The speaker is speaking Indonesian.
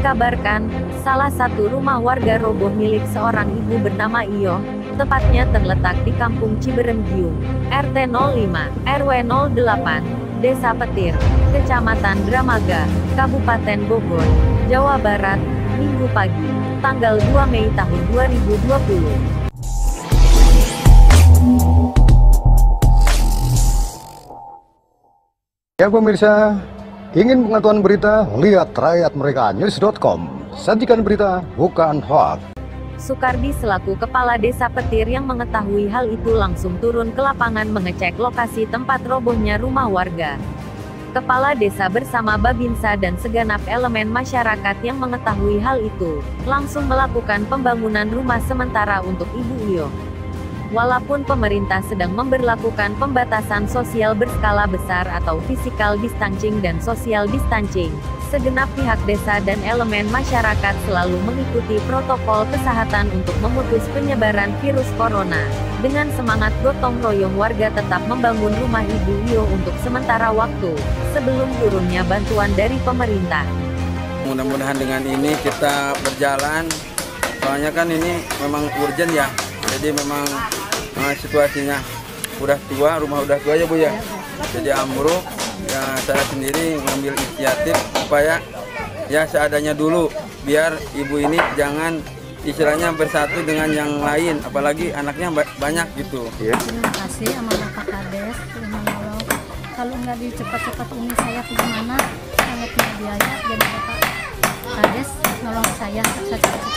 Dikabarkan, salah satu rumah warga roboh milik seorang ibu bernama Iyo, tepatnya terletak di Kampung Ciberenggiung, RT 05, RW 08, Desa Petir, Kecamatan Dramaga, Kabupaten Bogor, Jawa Barat, Minggu pagi, tanggal 2 Mei tahun 2020. Ya pemirsa, ingin pengetahuan berita? Lihat rakyat mereka news.com. Sajikan berita, bukan hoax. Sukardi selaku kepala desa petir yang mengetahui hal itu langsung turun ke lapangan mengecek lokasi tempat robohnya rumah warga. Kepala desa bersama Babinsa dan segenap elemen masyarakat yang mengetahui hal itu, langsung melakukan pembangunan rumah sementara untuk Ibu Iyo. Walaupun pemerintah sedang memberlakukan pembatasan sosial berskala besar atau physical distancing dan social distancing, segenap pihak desa dan elemen masyarakat selalu mengikuti protokol kesehatan untuk memutus penyebaran virus corona. Dengan semangat gotong royong warga tetap membangun rumah Ibu Iyo untuk sementara waktu, sebelum turunnya bantuan dari pemerintah. Mudah-mudahan dengan ini kita berjalan, soalnya kan ini memang urgent ya, jadi memang uh, situasinya udah tua, rumah udah tua ya Bu ya. Jadi ambruk, ya saya sendiri ngambil inisiatif supaya ya seadanya dulu biar ibu ini jangan istilahnya bersatu dengan yang lain apalagi anaknya ba- banyak gitu. Ya. Terima kasih sama Bapak Kades sudah menolong. Kalau nggak dicepat-cepat ini saya ke gimana? Sangat punya biaya dan Bapak Kades nolong saya secepatnya.